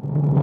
you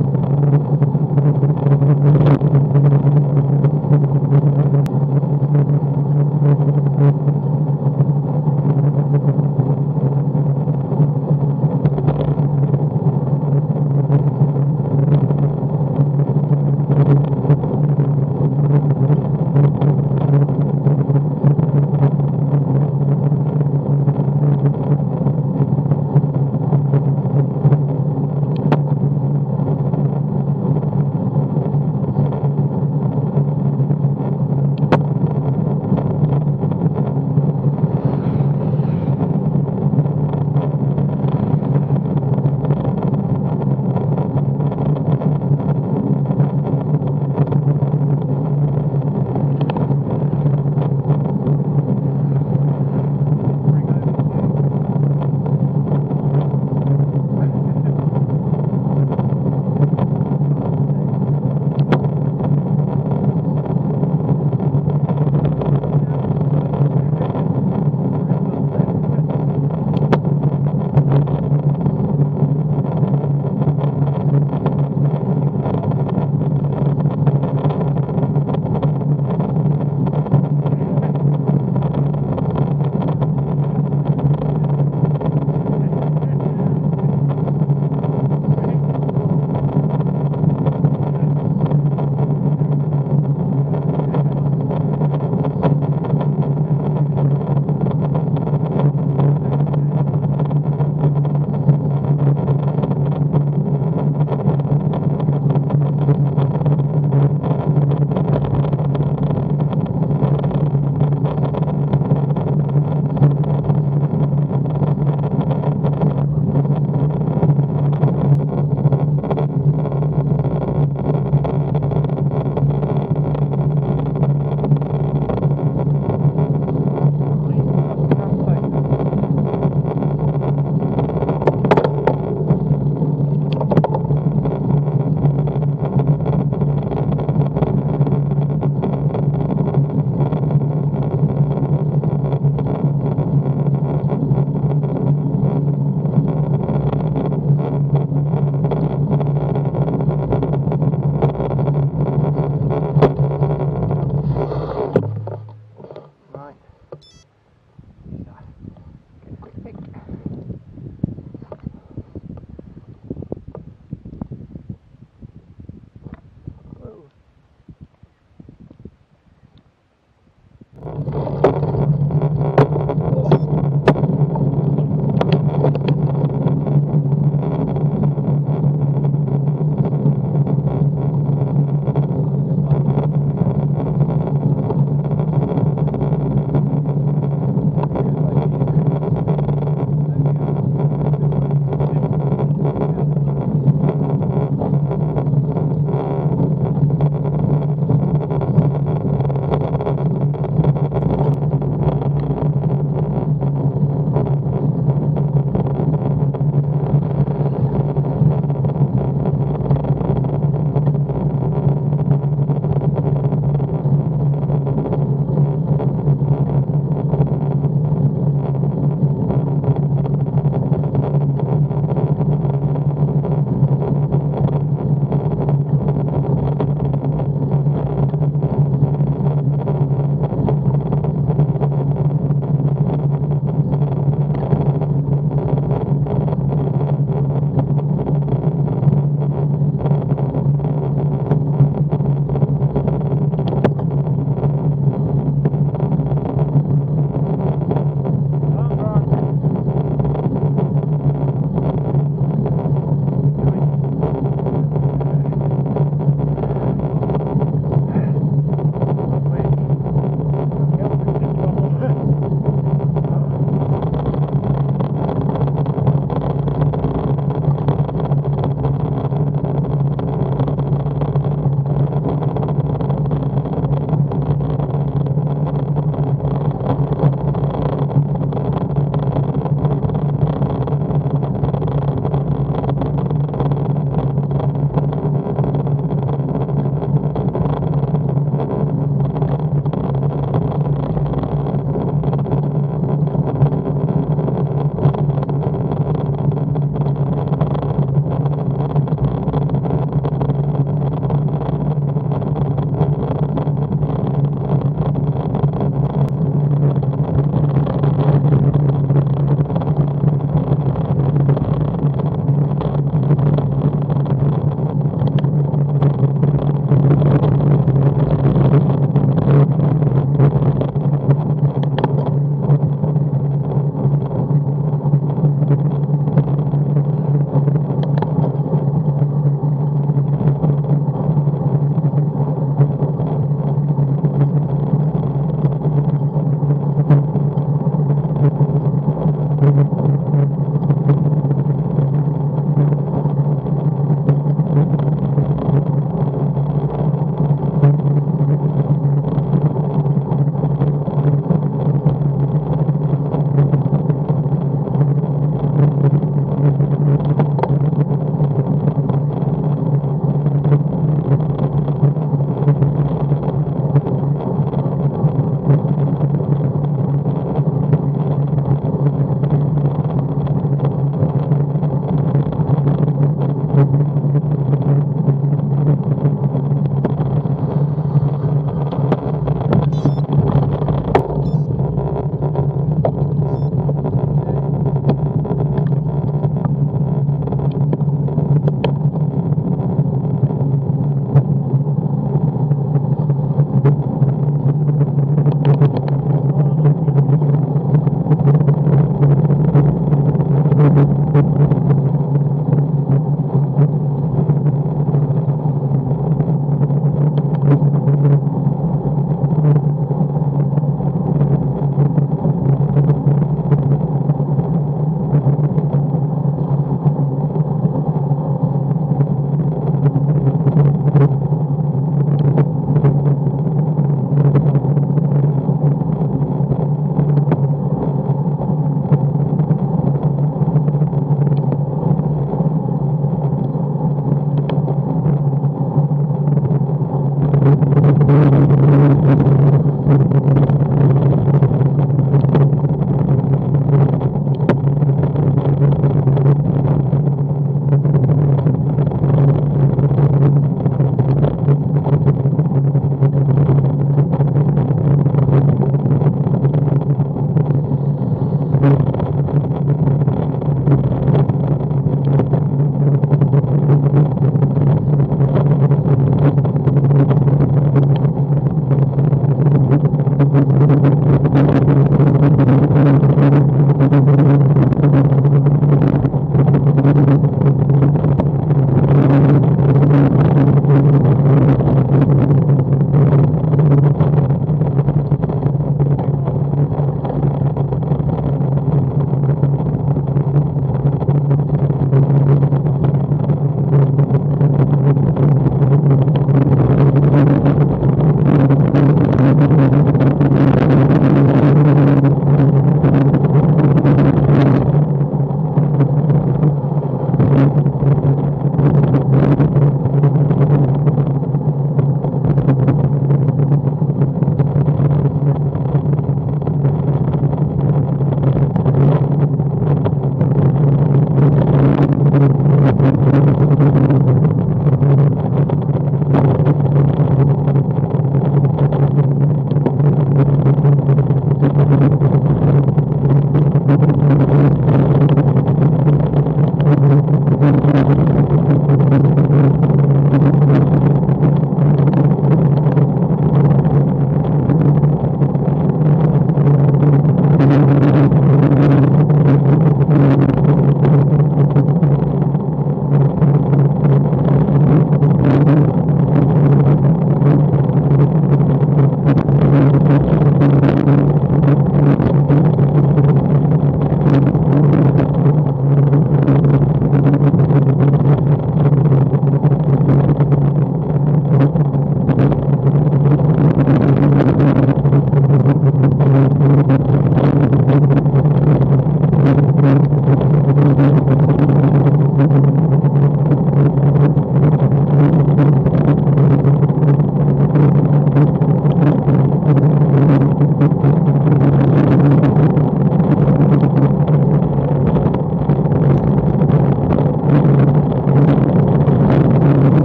ハハハハ!